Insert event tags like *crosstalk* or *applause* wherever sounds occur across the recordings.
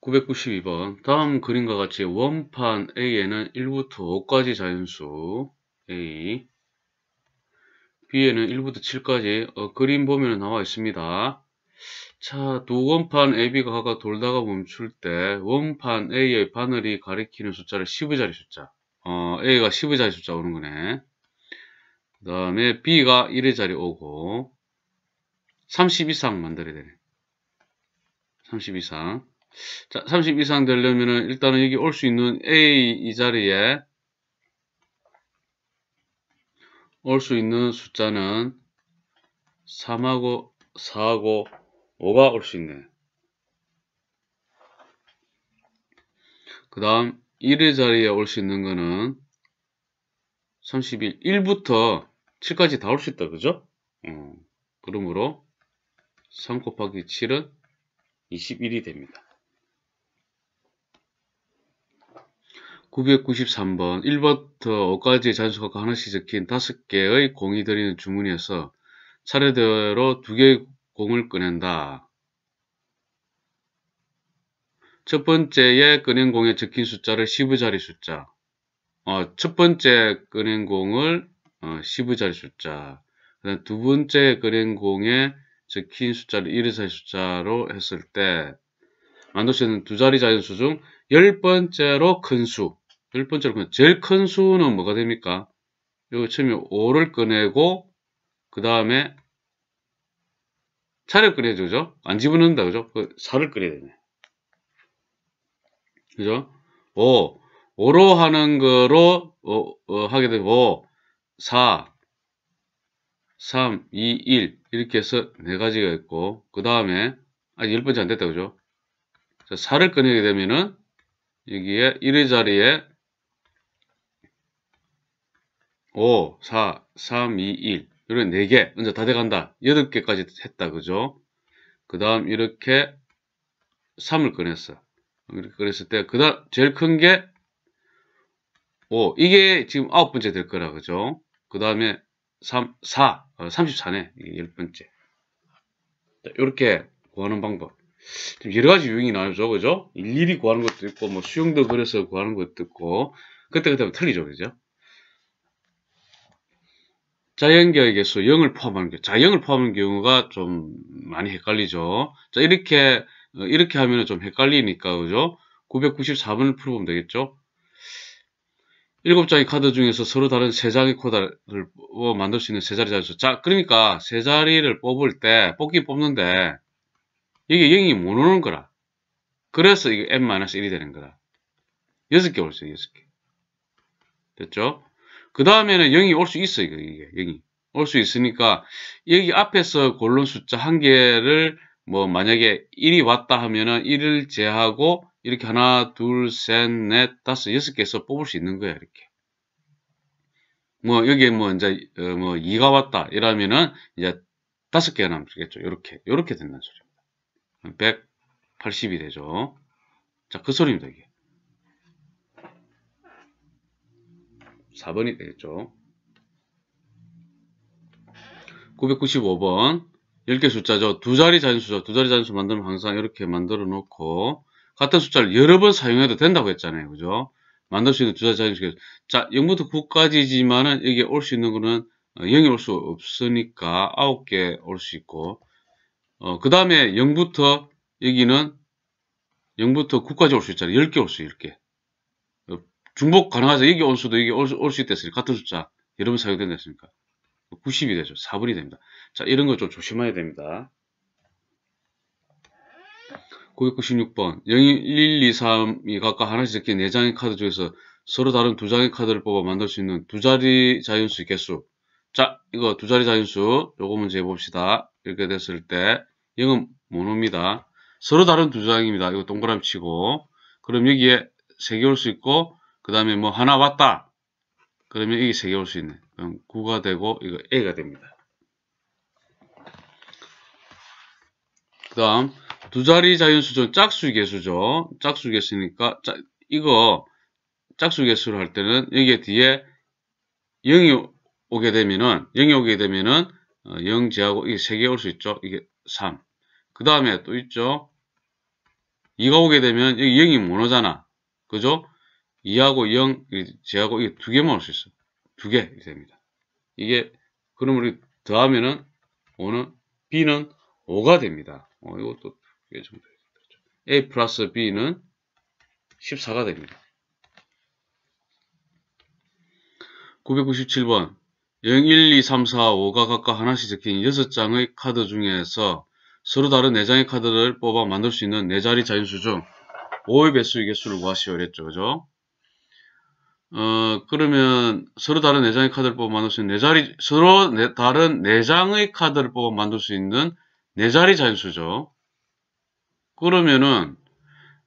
992번 다음 그림과 같이 원판 A에는 1부터 5까지 자연수 A B에는 1부터 7까지 어, 그림 보면 나와 있습니다. 자, 두 원판 AB가 각각 돌다가 멈출 때 원판 A의 바늘이 가리키는 숫자를 10의 자리 숫자 어, A가 10의 자리 숫자 오는 거네. 그 다음에 B가 1의 자리 오고 30 이상 만들어야 되네. 30 이상 자, 30 이상 되려면은 일단은 여기 올 수 있는 A 이 자리에 올 수 있는 숫자는 3하고 4하고 5가 올 수 있네. 그 다음 1의 자리에 올 수 있는 거는 31, 1부터 7까지 다 올 수 있다. 그죠? 어, 그러므로 3 곱하기 7은 21이 됩니다. 993번 1부터 5까지 잔수가 하나씩 적힌 5개의 공이 들이는 주문이어서 차례대로 2개의 공을 꺼낸다. 첫 번째에 꺼낸 공에 적힌 숫자를 10의 자리 숫자. 어, 첫 번째 꺼낸 공을 어, 10의 자리 숫자. 그다음 두 번째 꺼낸 공에 적힌 숫자를 1의 자리 숫자로 했을 때 만들 수 있는 두 자리 자연수 중 열 번째로 큰 수, 열 번째로 큰, 제일 큰 수는 뭐가 됩니까? 여기 처음에 5를 꺼내고, 그 다음에 차를 꺼내야죠, 그죠? 안 집어넣는다, 그죠? 그 4를 꺼내야 되네. 그죠? 5, 5로 하는 거로, 어, 어, 하게 5, 4, 3, 2, 1 이렇게 해서 네 가지가 있고 그 다음에 아직 열 번째 안 됐다 그죠? 자, 4를 꺼내게 되면은 여기에 1의 자리에 5, 4, 3, 2, 1 이런 4개. 이제 다 돼간다. 8개까지 했다. 그죠? 그 다음 이렇게 3을 꺼냈어. 이렇게 꺼냈을 때 그 다음 제일 큰 게 5 이게 지금 아홉 번째 될 거라. 그죠? 그 다음에 3, 4, 34네. 이게 10번째. 이렇게 구하는 방법. 여러 가지 유형이 나오죠, 그죠? 일일이 구하는 것도 있고, 뭐 수용도 그려서 구하는 것도 있고, 그때그때 틀리죠, 그죠? 자연계의 개수 0을 포함하는 경우, 자연을 포함하는 경우가 좀 많이 헷갈리죠. 자, 이렇게, 어, 이렇게 하면 좀 헷갈리니까, 그죠? 994번을 풀어보면 되겠죠? 7장의 카드 중에서 서로 다른 3장의 코드를 만들 수 있는 세 자리 자수. 자, 그러니까 세 자리를 뽑을 때, 뽑기 뽑는데, 이게 0이 못 오는 거라. 그래서 이게 n-1이 되는 거라. 6개 올수 있어요, 6개. 됐죠? 그 다음에는 0이 올 수 있어, 이거, 이게, 0이. 올 수 있으니까, 여기 앞에서 골론 숫자 한 개를, 뭐, 만약에 1이 왔다 하면은 1을 제하고, 이렇게 하나, 둘, 셋, 넷, 다섯, 여섯 개에서 뽑을 수 있는 거야, 이렇게. 뭐, 여기에 뭐, 이제, 어, 뭐, 2가 왔다, 이러면은, 이제, 다섯 개가 남겠죠. 이렇게, 이렇게 된다는 소리입니다. 180이 되죠. 자, 그 소리입니다, 이게. 4번이 되겠죠. 995번. 10개 숫자죠. 두 자리 자연수죠. 두 자리 자연수 만들면 항상 이렇게 만들어 놓고, 같은 숫자를 여러 번 사용해도 된다고 했잖아요. 그죠? 만들 수 있는 두 자리 자연수. 자, 0부터 9까지지만은 여기에 올 수 있는 거는 0이 올 수 없으니까 9개 올 수 있고, 어, 그 다음에 0부터 여기는 0부터 9까지 올 수 있잖아요. 10개 올 수, 10개. 어, 중복 가능하죠. 여기 올 수도 여기 올수 있다 했으니까. 같은 숫자. 여러 번 사용된다 했으니까. 90이 되죠. 4분이 됩니다. 자, 이런 거 좀 조심해야 됩니다. 996번. 0, 1, 2, 3이 각각 하나씩 적힌 4장의 카드 중에서 서로 다른 두 장의 카드를 뽑아 만들 수 있는 두 자리 자연수 개수. 자, 이거 두 자리 자연수. 요거 문제 해봅시다. 이렇게 됐을 때 이건 모노입니다. 서로 다른 두 장입니다. 이거 동그라미 치고 그럼 여기에 세개올 수 있고 그 다음에 뭐 하나 왔다. 그러면 이게 세 개 올 수 있네. 그럼 9가 되고 이거 A가 됩니다. 그 다음 두 자리 자연수죠. 짝수 개수죠. 짝수 개수니까 짜, 이거 짝수 개수를 할 때는 여기에 뒤에 0이 오게 되면은 0이 오게 되면은 0 제하고 이게 3개 올 수 있죠. 이게 3. 그 다음에 또 있죠. 2가 오게 되면 여기 0이 모노잖아. 그죠? 2하고 0, 제하고 이게 두 개만 올 수 있어. 두 개 됩니다. 이게 그럼 우리 더하면은 5는 B는 5가 됩니다. 어, 이것도 두 개 정도 되겠죠. A 플러스 B는 14가 됩니다. 997번 0, 1, 2, 3, 4, 5가 각각 하나씩 적힌 6장의 카드 중에서 서로 다른 4장의 카드를 뽑아 만들 수 있는 4자리 자연수 중 5의 배수의 개수를 구하시오 그랬죠. 그죠? 어, 그러면 서로 다른 4장의 카드를 뽑아 만들 수 있는 4자리, 서로 네, 다른 4장의 카드를 뽑아 만들 수 있는 4자리 자연수죠. 그러면은,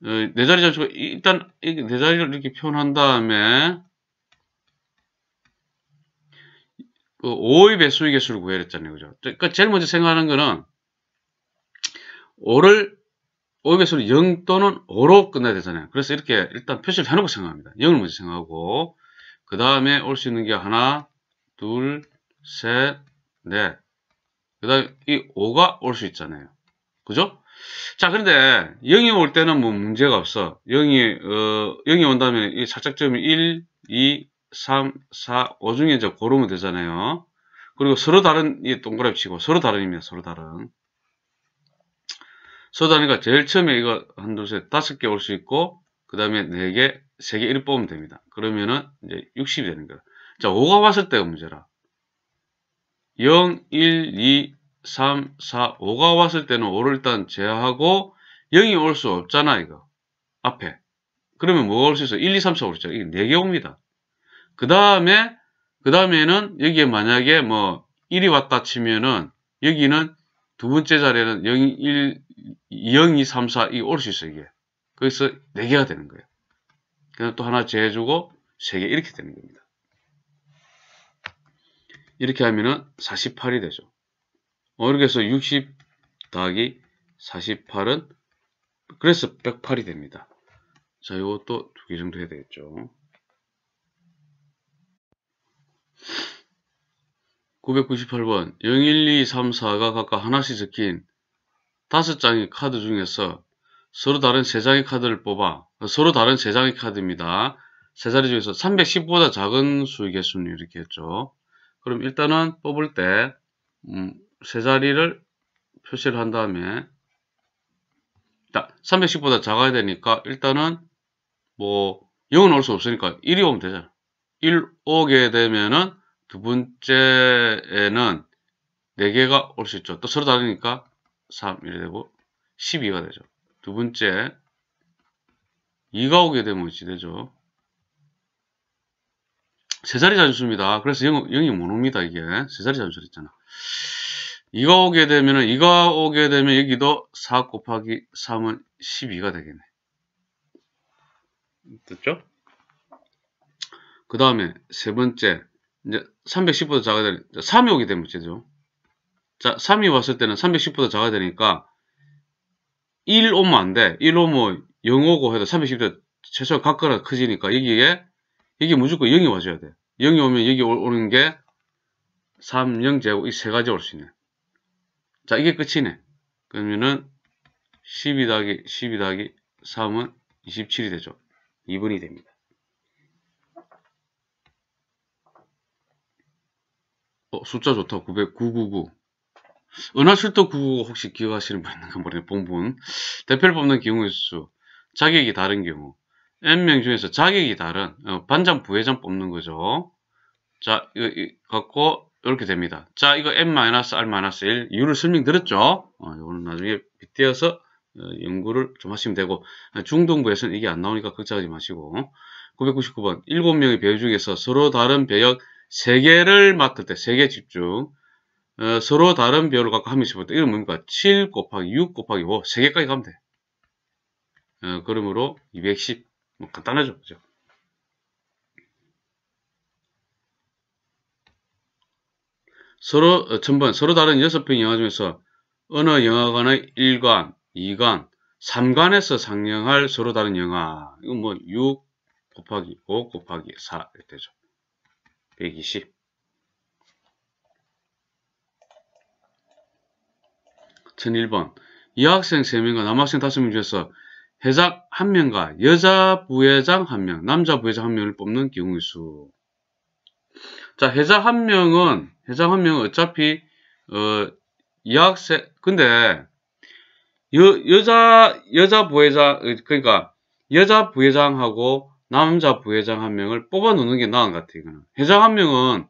어, 4자리 자연수가 일단 4자리를 이렇게 표현한 다음에 그 5의 배수의 개수를 구해야 했잖아요. 그죠? 그러니까 제일 먼저 생각하는 거는 5를 5의 배수를 0 또는 5로 끝내야 되잖아요. 그래서 이렇게 일단 표시를 해놓고 생각합니다. 0을 먼저 생각하고 그 다음에 올 수 있는 게 하나, 둘, 셋, 넷. 그 다음에 이 5가 올 수 있잖아요. 그죠? 자, 그런데 0이 올 때는 뭐 문제가 없어. 0이, 어, 0이 온다면 이 살짝점이 1, 2, 3, 4, 5 중에 이제 고르면 되잖아요. 그리고 서로 다른 이 동그라미 치고 서로 다른입니다. 서로 다른. 다르니까 제일 처음에 이거 한, 둘, 셋, 다섯 개 올 수 있고 그 다음에 네 개, 세 개 이렇게 뽑으면 됩니다. 그러면은 이제 60이 되는 거야. 자, 5가 왔을 때가 문제라. 0, 1, 2, 3, 4, 5가 왔을 때는 5를 일단 제하고 0이 올 수 없잖아, 이거. 앞에. 그러면 뭐가 올 수 있어? 1, 2, 3, 4 오르죠. 이게 4개 옵니다. 그 다음에, 그 다음에는 여기에 만약에 뭐 1이 왔다 치면은 여기는 두 번째 자리에는 0, 1, 0, 2, 3, 4 이게 올수 있어 이게. 그래서 4개가 되는 거예요. 그냥 또 하나 제해주고 3개 이렇게 되는 겁니다. 이렇게 하면은 48이 되죠. 어, 이렇게 해서 60 더하기 48은 그래서 108이 됩니다. 자, 이것도 두 개 정도 해야 되겠죠. 998번 0, 1, 2, 3, 4가 각각 하나씩 적힌 다섯 장의 카드 중에서 서로 다른 세 장의 카드를 뽑아 서로 다른 세 장의 카드입니다. 세 자리 중에서 310보다 작은 수의 개수는 이렇게 했죠. 그럼 일단은 뽑을 때 음, 세 자리를 표시를 한 다음에 310보다 작아야 되니까 일단은 뭐 0은 올 수 없으니까 1이 오면 되잖아. 1 오게 되면은 두 번째에는 4개가 올 수 있죠. 또 서로 다르니까 3 이래 되고 12가 되죠. 두 번째 2가 오게 되면 어찌 되죠? 세 자리 자연수입니다. 그래서 0, 0이 못 옵니다. 이게 세 자리 자연수 있잖아. 2가 오게 되면 은 2가 오게 되면 여기도 4 곱하기 3은 12가 되겠네. 됐죠? 그 다음에 세 번째 이제 310보다 작아야 되니 3이 오게 되면 되죠. 자, 3이 왔을 때는 310보다 작아야 되니까 1 오면 안 돼. 1 오면 0 오고 해도 310보다 최소한 각거나 커지니까 여기에 여기 무조건 0이 와줘야 돼. 0이 오면 여기 오는 게 3, 0 제곱 이 세 가지 올 수 있네. 자, 이게 끝이네. 그러면은 12 더하기 12 더하기 3은 27이 되죠. 2분이 됩니다. 어, 숫자 좋다. 900, 999. 은하철도 999 혹시 기억하시는 분 있는가 모르겠네. 봉분. 대표를 뽑는 경우의 수. 자격이 다른 경우. N명 중에서 자격이 다른, 어, 반장, 부회장 뽑는 거죠. 자, 이거, 이거 갖고, 이렇게 됩니다. 자, 이거 N-R-1 이유를 설명드렸죠? 어, 이거는 나중에 빗대어서 어, 연구를 좀 하시면 되고, 중등부에서는 이게 안 나오니까 걱정하지 마시고, 999번, 7명의 배우 중에서 서로 다른 배역 3개를 맡을 때, 3개 집중. 어, 서로 다른 배열을 갖고 한 명씩 볼 때, 이건 뭡니까? 7 곱하기 6 곱하기 5, 3개까지 가면 돼. 어, 그러므로 210. 뭐 간단하죠. 그죠? 서로, 어, 전번, 서로 다른 6편 영화 중에서 어느 영화관의 1관, 2관, 3관에서 상영할 서로 다른 영화. 이건 뭐, 6 곱하기 5 곱하기 4 이렇게 되죠. 120 1001번 여학생 3명과 남학생 5명 중에서 회장 한 명과 여자 부회장 한 명, 남자 부회장 한 명을 뽑는 경우의 수. 자, 회장 한 명은, 회장 한 명은 어차피, 어, 여학생, 근데, 여, 여자, 여자 부회장, 그러니까, 여자 부회장하고 남자 부회장 한 명을 뽑아 놓는 게 나은 것 같아요, 이거는. 회장 한 명은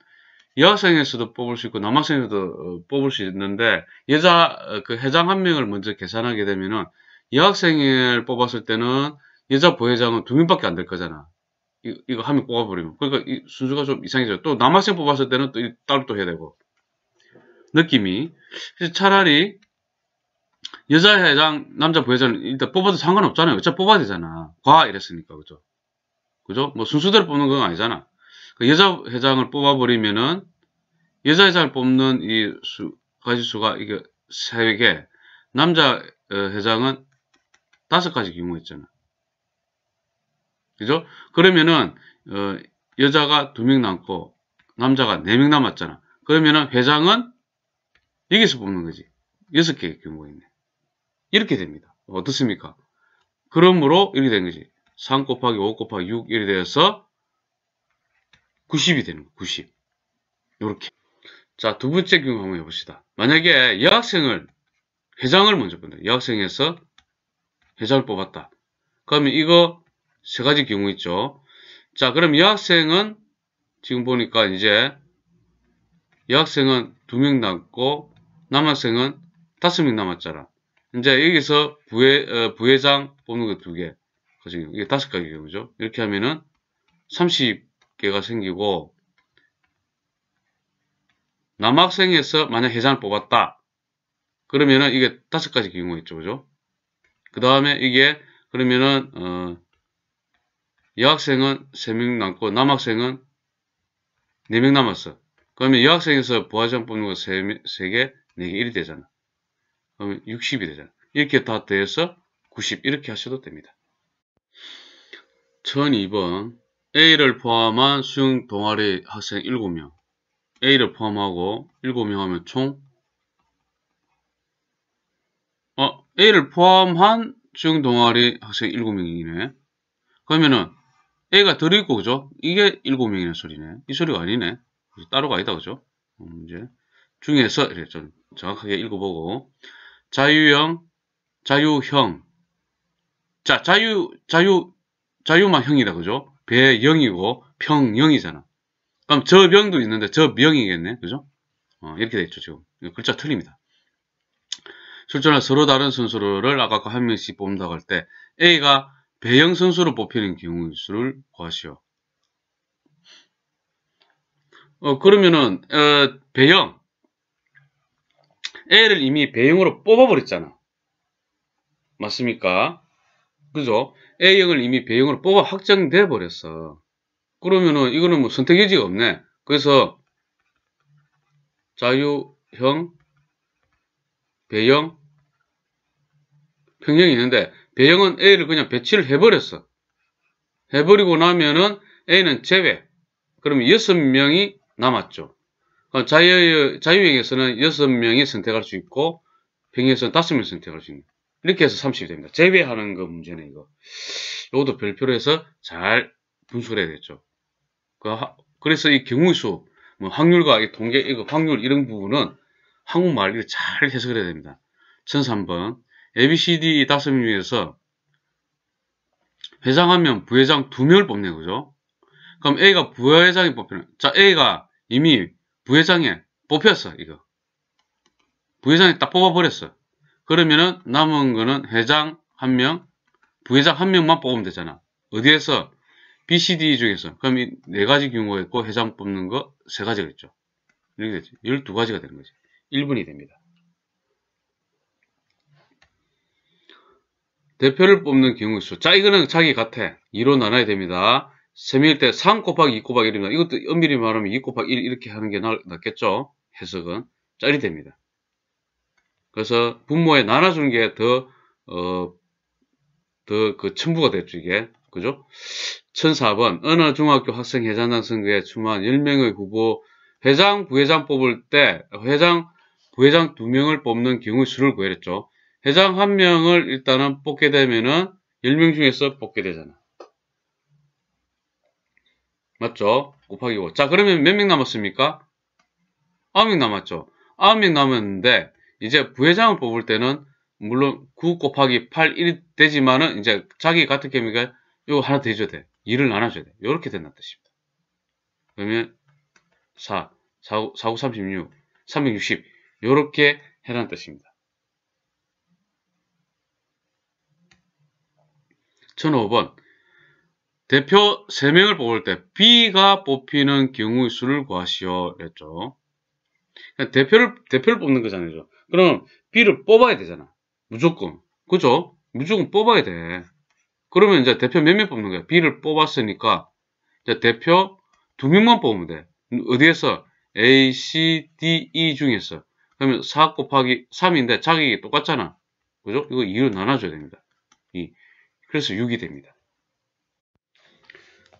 여학생에서도 뽑을 수 있고 남학생에서도 어, 뽑을 수 있는데 여자 어, 그 회장 한 명을 먼저 계산하게 되면은 여학생을 뽑았을 때는 여자 부회장은 두 명밖에 안 될 거잖아. 이, 이거 한명 뽑아버리면. 그러니까 이 순서가 좀 이상해져요. 또 남학생 뽑았을 때는 또 따로 또 해야 되고. 느낌이. 그래서 차라리 여자 회장, 남자 부회장은 일단 뽑아도 상관없잖아요. 어차피 뽑아야 되잖아. 과 이랬으니까. 그죠? 그죠? 뭐 순수대로 뽑는 건 아니잖아. 그 여자 회장을 뽑아버리면은 여자 회장을 뽑는 이 수, 가지 수가 이게 세 개, 남자 어, 회장은 다섯 가지 경우가 있잖아. 그죠? 그러면은 어, 여자가 두 명 남고 남자가 네 명 남았잖아. 그러면은 회장은 여기서 뽑는 거지. 여섯 개의 경우가 있네. 이렇게 됩니다. 어떻습니까? 그러므로 이렇게 된 거지. 3 곱하기 5 곱하기 6 이렇게 되어서 90이 되는 거 90. 요렇게. 자, 두 번째 경우 한번 해봅시다. 만약에 여학생을, 회장을 먼저 본다. 여학생에서 회장을 뽑았다. 그러면 이거 세 가지 경우 있죠. 자, 그럼 여학생은 지금 보니까 이제 여학생은 두 명 남고 남학생은 다섯 명 남았잖아. 이제 여기서 부회, 어, 부회장 뽑는 거 두 개. 그죠? 이게 다섯 가지 경우죠. 이렇게 하면은 30 개가 생기고 남학생에서 만약 회장을 뽑았다. 그러면은 이게 다섯 가지 경우가 있죠. 그죠? 그 다음에 이게 그러면은 어, 여학생은 세명 남고 남학생은 네명 남았어. 그러면 여학생에서 부하장 뽑는 거세 개, 네 개, 1이 되잖아. 그러면 60이 되잖아. 이렇게 다 더해서 90 이렇게 하셔도 됩니다. 1002번 A를 포함한 수능 동아리 학생 7명. A를 포함하고 7명 하면 총? 어, A를 포함한 수능 동아리 학생 7명이네. 그러면은 A가 덜 있고 그죠? 이게 7명이네 소리네. 이 소리가 아니네. 따로가 아니다 그죠? 문제 음, 중에서 이렇게 좀 정확하게 읽어보고. 자유형 자유형 자 자유 자유 자유만 형이다 그죠? 배영이고 평영이잖아. 그럼 저병도 있는데 저명이겠네. 그죠? 어, 이렇게 돼 있죠, 지금. 글자 틀립니다. 실전에 서로 다른 선수를 아까 그 한 명씩 뽑는다고 할 때 A가 배영 선수로 뽑히는 경우 수를 구하시오. 어, 그러면은 어, 배영 A를 이미 배영으로 뽑아버렸잖아. 맞습니까? 그죠? A형을 이미 B형으로 뽑아 확정돼 버렸어. 그러면은 이거는 뭐 선택 여지가 없네. 그래서 자유형, 배형, 평형이 있는데 배형은 A를 그냥 배치를 해버렸어. 해버리고 나면은 A는 제외. 그러면 6명이 남았죠. 자유, 자유형에서는 6명이 선택할 수 있고 평형에서는 5명이 선택할 수 있는 이렇게 해서 30이 됩니다. 제외하는 거 문제네, 이거. 이것도 별표로 해서 잘 분석을 해야겠죠. 그 그래서 이 경우수, 뭐 확률과 이 통계, 이거 확률 이런 부분은 한국말 잘 해석을 해야 됩니다. 1003번. ABCD 다섯 명 중에서 회장 한 명, 부회장 두 명을 뽑네요. 그죠? 그럼 A가 부회장이 뽑히는, 자, A가 이미 부회장에 뽑혔어, 이거. 부회장이 딱 뽑아버렸어. 그러면은 남은 거는 회장 한 명, 부회장 한 명만 뽑으면 되잖아. 어디에서? BCD 중에서. 그럼 이 네 가지 경우가 있고 회장 뽑는 거 세 가지가 있죠. 이렇게 되죠. 12가지가 되는 거지. 1분이 됩니다. 대표를 뽑는 경우 수. 자, 이거는 자기 같아. 2로 나눠야 됩니다. 세밀 때 3 곱하기 2 곱하기 1입니다. 이것도 엄밀히 말하면 2 곱하기 1 이렇게 하는 게 낫겠죠? 해석은. 자, 이리 됩니다. 그래서 분모에 나눠주는 게 더, 어, 더 그 첨부가 됐죠, 이게. 그죠? 1004번. 어느 중학교 학생 회장당 선거에 출마한 10명의 후보, 회장, 부회장 뽑을 때, 회장, 부회장 2명을 뽑는 경우 수를 구했죠. 회장 1명을 일단은 뽑게 되면은 10명 중에서 뽑게 되잖아. 맞죠? 곱하기 5. 자, 그러면 몇 명 남았습니까? 9명 남았죠. 9명 남았는데, 이제 부회장을 뽑을 때는, 물론 9 곱하기 8, 1이 되지만은, 이제 자기 같은 개미가 이거 하나 더 해줘야 돼. 2를 나눠줘야 돼. 이렇게 된다는 뜻입니다. 그러면 4, 4, 4, 9, 36, 360. 이렇게 해라는 뜻입니다. 1005번. 대표 3명을 뽑을 때 B가 뽑히는 경우의 수를 구하시오. 랬죠. 그러니까 대표를, 대표를 뽑는 거잖아요. 그럼 B를 뽑아야 되잖아. 무조건. 그죠? 무조건 뽑아야 돼. 그러면 이제 대표 몇 명 뽑는 거야? B를 뽑았으니까 이제 대표 두 명만 뽑으면 돼. 어디에서? A, C, D, E 중에서. 그러면 4 곱하기 3인데 자격이 똑같잖아. 그죠? 이거 2로 나눠줘야 됩니다. 2. 그래서 6이 됩니다.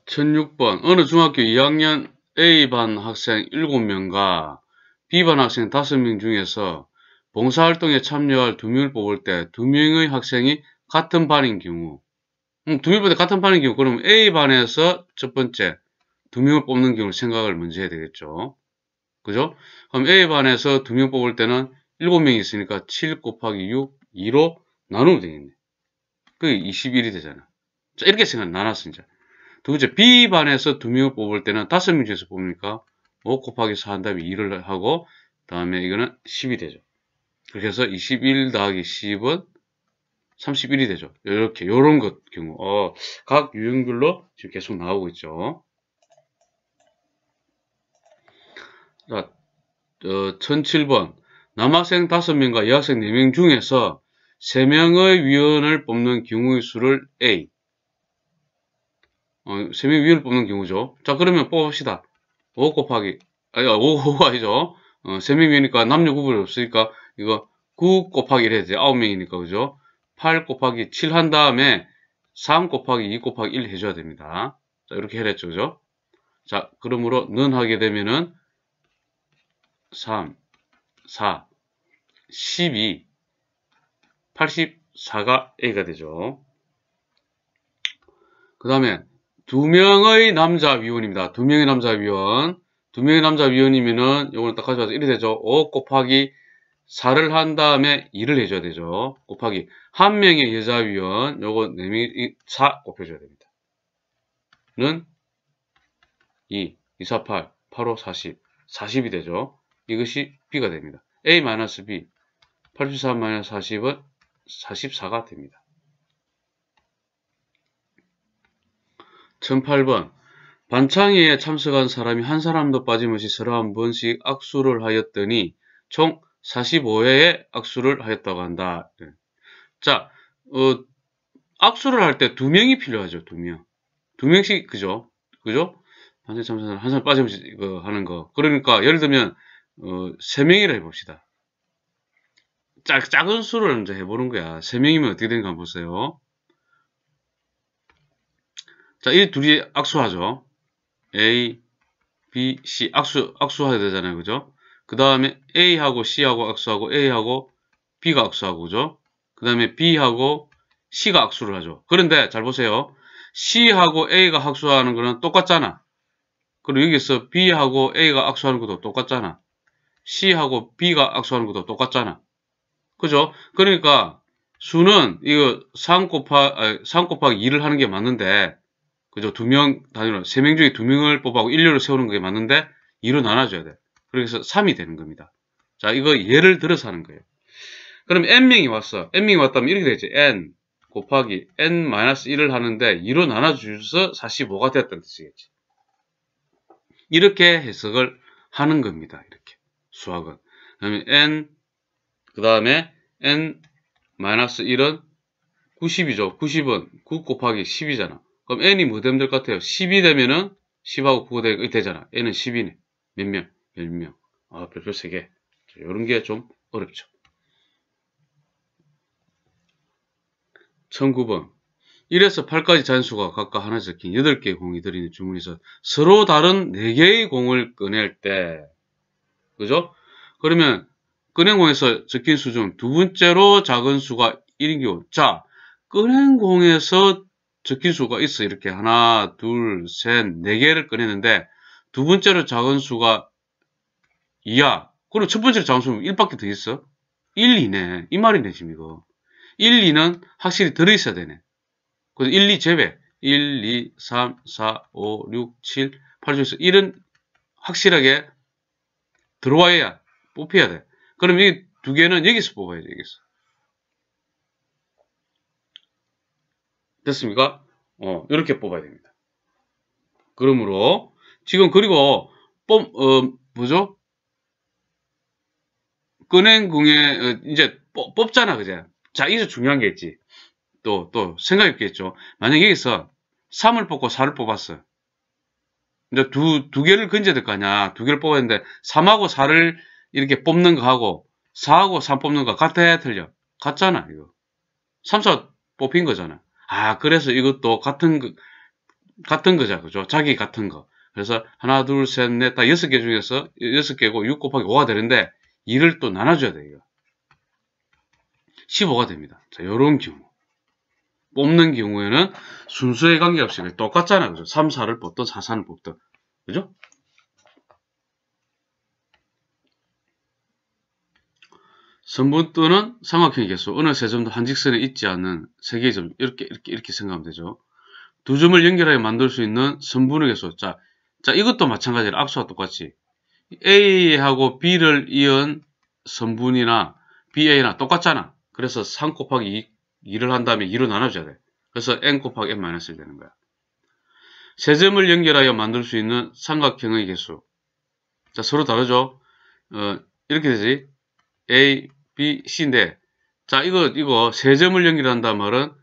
1006번 어느 중학교 2학년 A반 학생 7명과 B반 학생 5명 중에서 봉사활동에 참여할 2명을 뽑을 때 2명의 학생이 같은 반인 경우 음, 2명보다 같은 반인 경우 그러면 A반에서 첫 번째 2명을 뽑는 경우를 생각을 먼저 해야 되겠죠. 그죠? 그럼 A반에서 2명 뽑을 때는 7명이 있으니까 7 곱하기 6, 2로 나누면 되겠네. 그게 21이 되잖아. 자, 이렇게 생각 나눴어, 이제. 두 번째, B반에서 두 명을 뽑을 때는 다섯 명 중에서 뽑으니까 5 곱하기 4 한 다음에 2를 하고, 다음에 이거는 10이 되죠. 그렇게 해서 21 더하기 10은 31이 되죠. 이렇게, 요런 것 경우, 어, 각 유형별로 지금 계속 나오고 있죠. 자, 어, 1007번. 남학생 5명과 여학생 4명 중에서 3명의 위원을 뽑는 경우의 수를 A. 어, 3명의 위원을 뽑는 경우죠. 자, 그러면 뽑읍시다. 5 곱하기, 아니, 5가 아니죠. 어, 3명 위원이니까 남녀 구분이 없으니까 이거 9 곱하기 1 해야 돼. 9명이니까, 그죠? 8 곱하기 7 한 다음에 3 곱하기 2 곱하기 1 해줘야 됩니다. 자, 이렇게 해냈죠, 그죠? 자, 그러므로 는 하게 되면은 3, 4, 12, 84가 A가 되죠. 그 다음에 두 명의 남자 위원입니다. 두 명의 남자 위원. 두 명의 남자 위원이면은 요거는 딱 가져와서 1이 되죠. 5 곱하기 4를 한 다음에 2를 해줘야 되죠. 곱하기 한 명의 여자 위원 요거 4명이 4 곱해줘야 됩니다. 는 2, 2, 4, 8, 8, 5, 40, 40이 되죠. 이것이 B가 됩니다. A-B, 84-40은 44가 됩니다. 1008번 반창회에 참석한 사람이 한 사람도 빠짐없이 한 번씩 악수를 하였더니 총 45회의 악수를 하였다고 한다. 네. 자, 어, 악수를 할 때 두 명이 필요하죠. 두 명. 두 명씩 그죠? 그죠? 반창 참석한 한 사람 빠짐없이 이거 하는 거. 그러니까 예를 들면 어, 세 명이라 해봅시다. 작, 작은 수를 이제 해보는 거야. 세 명이면 어떻게 되는가 한번 보세요. 자, 이 둘이 악수하죠. A, B, C. 악수, 악수해야 되잖아요. 그죠? 그 다음에 A하고 C하고 악수하고 A하고 B가 악수하고, 그죠? 그 다음에 B하고 C가 악수를 하죠. 그런데 잘 보세요. C하고 A가 악수하는 거는 똑같잖아. 그리고 여기서 B하고 A가 악수하는 것도 똑같잖아. C하고 B가 악수하는 것도 똑같잖아. 그죠? 그러니까 수는 이거 3 곱하, 3 곱하기 2를 하는 게 맞는데, 그죠? 두 명 단위로, 세 명 중에 두 명을 뽑아고 1류를 세우는 게 맞는데, 2로 나눠줘야 돼. 그래서 3이 되는 겁니다. 자, 이거 예를 들어서 하는 거예요. 그럼 n명이 왔어. n명이 왔다면 이렇게 되지. n 곱하기 n-1을 하는데 2로 나눠주셔서 45가 되었다는 뜻이겠지. 이렇게 해석을 하는 겁니다. 이렇게. 수학은. 그 다음에 n, 그 다음에 n-1은 90이죠. 90은 9 곱하기 10이잖아. 그럼 n이 뭐 되면 될 것 같아요? 10이 되면은 10하고 9가 되잖아. n은 10이네. 몇 명? 10명. 아, 별표 3개. 이런 게 좀 어렵죠. 1009번. 1에서 8까지 잔수가 각각 하나 적힌 8개의 공이 들어있는 주문에서 서로 다른 4개의 공을 꺼낼 때, 그죠? 그러면, 꺼낸 공에서 적힌 수 중 두 번째로 작은 수가 1인 경우. 자, 끈행공에서 적힌 수가 있어. 이렇게 하나, 둘, 셋, 네 개를 꺼냈는데 두 번째로 작은 수가 2야. 그리고 첫 번째로 작은 수는 1밖에 더 있어. 1, 2네. 이 말이네, 지금 이거. 1, 2는 확실히 들어있어야 되네. 그래서 1, 2 제외. 1, 2, 3, 4, 5, 6, 7, 8 중에서 1은 확실하게 들어와야 뽑혀야 돼. 그럼 이 두 개는 여기서 뽑아야 돼, 여기서. 됐습니까? 어, 이렇게 뽑아야 됩니다. 그러므로, 지금 그리고, 뽑, 어, 뭐죠? 은행궁에, 어, 이제 뽑, 뽑잖아, 그제? 자, 이제 중요한 게 있지. 또, 또, 생각 있겠죠. 만약에 여기서 3을 뽑고 4를 뽑았어. 이제 두, 두 개를 건져야 될 거 아니야. 두 개를 뽑았는데, 3하고 4를 이렇게 뽑는 거 하고, 4하고 3 뽑는 거 같아, 틀려? 같잖아, 이거. 3, 4 뽑힌 거잖아. 아, 그래서 이것도 같은 거, 같은 거죠. 그죠? 자기 같은 거. 그래서 하나, 둘, 셋, 넷, 다 여섯 개 중에서 여섯 개고 6 곱하기 5가 되는데 2를 또 나눠줘야 돼요. 15가 됩니다. 자, 요런 경우. 뽑는 경우에는 순수에 관계없이 똑같잖아. 그죠? 3, 4를 뽑든 4, 4를 뽑든. 그죠? 선분 또는 삼각형 개수 어느 세 점도 한 직선에 있지 않는 세 개의 점 이렇게 이렇게 이렇게 생각하면 되죠. 두 점을 연결하여 만들 수 있는 선분의 개수. 자, 자 이것도 마찬가지로 앞서와 똑같이 A하고 B를 이은 선분이나 BA나 똑같잖아. 그래서 3 곱하기 2, 2를 한 다음에 2로 나눠줘야 돼. 그래서 n 곱하기 n-1 되는 거야. 세 점을 연결하여 만들 수 있는 삼각형의 개수. 자, 서로 다르죠? 어, 이렇게 되지. A, B, C인데, 자, 이거, 이거, 세 점을 연결한다 말은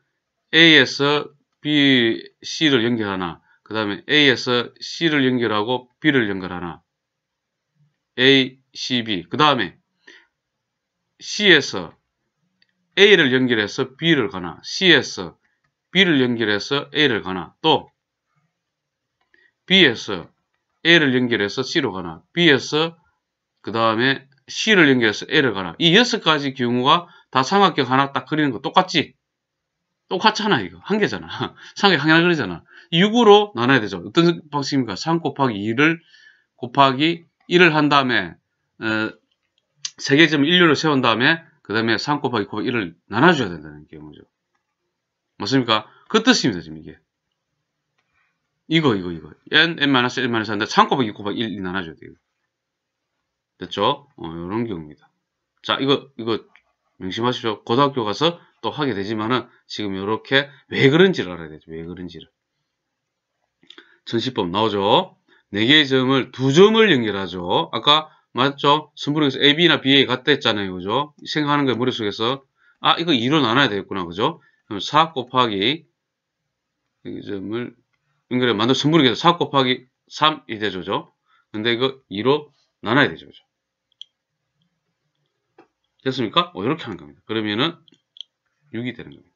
A에서 B, C를 연결하나, 그 다음에 A에서 C를 연결하고 B를 연결하나, A, C, B. 그 다음에 C에서 A를 연결해서 B를 가나, C에서 B를 연결해서 A를 가나, 또 B에서 A를 연결해서 C로 가나, B에서 그 다음에 C를 연결해서 L을 가라. 이 여섯 가지 경우가 다 삼각형 하나 딱 그리는 거 똑같지? 똑같잖아, 이거. 한 개잖아. *laughs* 삼각형 하나 그리잖아. 6으로 나눠야 되죠. 어떤 방식입니까? 3 곱하기 2를 곱하기 1을 한 다음에, 어, 세개점 1류를 세운 다음에, 그 다음에 3 곱하기 곱하기 1을 나눠줘야 된다는 경우죠. 맞습니까? 그 뜻입니다, 지금 이게. 이거, 이거, 이거. n, n-1-1인데 3 곱하기 2 곱하기 1 나눠줘야 돼요. 됐죠? 어, 이런 경우입니다. 자, 이거, 이거 명심하십시오. 고등학교 가서 또 하게 되지만은 지금 이렇게 왜 그런지를 알아야 되죠. 왜 그런지를. 전시법 나오죠? 4개의 점을, 두 점을 연결하죠. 아까 맞죠? 선분에서 AB나 BA 같다 했잖아요. 그죠? 생각하는 거예요. 머릿속에서. 아, 이거 2로 나눠야 되겠구나. 그죠? 그럼 4 곱하기 이 점을 연결해 만든 선분에서 4 곱하기 3이 되죠. 그죠? 근데 이거 2로 나눠야 되죠. 그죠? 됐습니까? 어, 이렇게 하는 겁니다. 그러면은 6이 되는 겁니다.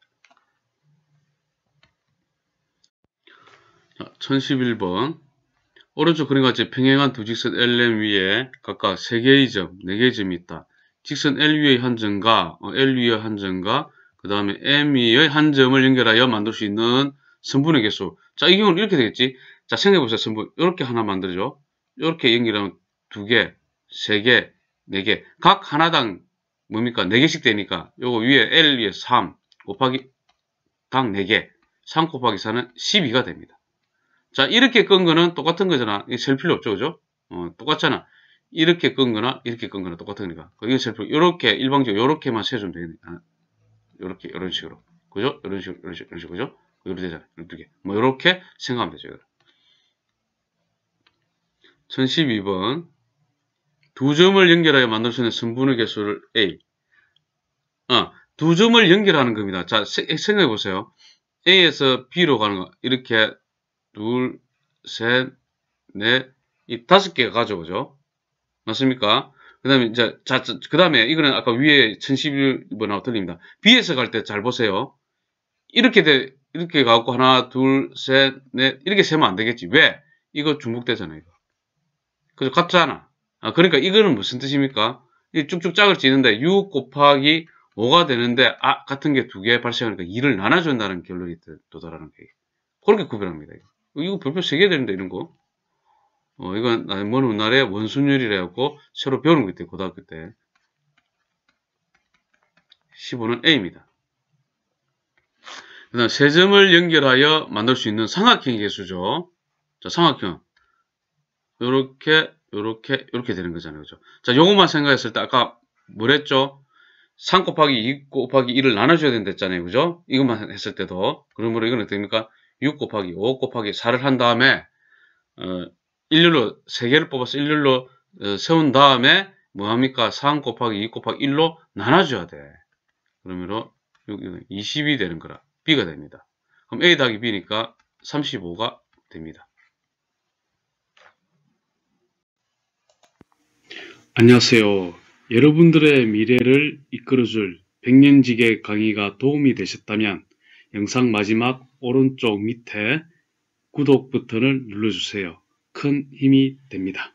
자, 1011번. 오른쪽 그림과 같이 평행한 두 직선 LM 위에 각각 3개의 점, 4개의 점이 있다. 직선 L 위의 한 점과 어, L 위의 한 점과 그 다음에 M 위의 한 점을 연결하여 만들 수 있는 선분의 개수. 자, 이 경우는 이렇게 되겠지. 자, 생각해보세요. 선분. 이렇게 하나 만들죠. 이렇게 연결하면 2개, 3개, 4개. 각 하나당 뭡니까? 4개씩 되니까 요거 위에 L 위에 3 곱하기 당 4개 3 곱하기 4는 12가 됩니다. 자 이렇게 끈 거는 똑같은 거잖아. 이게 셀 필요 없죠. 그죠? 어, 똑같잖아. 이렇게 끈 거나 이렇게 끈 거나 똑같으니까. 이게 셀 필요 요렇게 일방적으로 요렇게만 세주면 되겠네. 요렇게 이런 식으로. 그죠? 이런 식으로 이런 식으로, 이런 식으로 그죠? 요렇게 되잖아. 12개. 뭐 요렇게 생각하면 되죠. 1012번 두 점을 연결하여 만들 수 있는 성분의 개수를 A. 어, 두 점을 연결하는 겁니다. 자, 생각해 보세요. A에서 B로 가는 거. 이렇게 둘, 셋, 넷, 이 다섯 개가 가져오죠. 맞습니까? 그 다음에 이제, 자, 그 다음에 이거는 아까 위에 1011번하고 틀립니다. B에서 갈 때 잘 보세요. 이렇게 돼, 이렇게 가고 하나, 둘, 셋, 넷, 이렇게 세면 안 되겠지. 왜? 이거 중복되잖아요, 이거. 그죠? 같잖아. 아, 그러니까 이거는 무슨 뜻입니까? 이 쭉쭉 짝을 지는데 6 곱하기 5가 되는데 아 같은 게 두 개 발생하니까 2를 나눠준다는 결론이 도달하는 거예요. 그렇게 구별합니다. 이거, 이거 별표 3개 되는데 이런 거. 어, 이건 먼 훗날에 원순율이라 해갖고 새로 배우는 거 있대 고등학교 때. 15는 A입니다. 그 다음 세 점을 연결하여 만들 수 있는 삼각형 개수죠. 자, 삼각형. 요렇게, 요렇게, 요렇게 되는 거잖아요. 그죠? 자, 요것만 생각했을 때 아까 뭐랬죠? 3 곱하기 2 곱하기 1을 나눠줘야 된다 했잖아요. 그죠? 이것만 했을 때도. 그러므로 이건 어떻게 됩니까? 6 곱하기 5 곱하기 4를 한 다음에, 어, 일률로, 3개를 뽑아서 일률로 어, 세운 다음에, 뭐 합니까? 3 곱하기 2 곱하기 1로 나눠줘야 돼. 그러므로, 여기 20이 되는 거라. B가 됩니다. 그럼 A 더하기 B니까 35가 됩니다. 안녕하세요. 여러분들의 미래를 이끌어줄 백년지계 강의가 도움이 되셨다면 영상 마지막 오른쪽 밑에 구독 버튼을 눌러주세요. 큰 힘이 됩니다.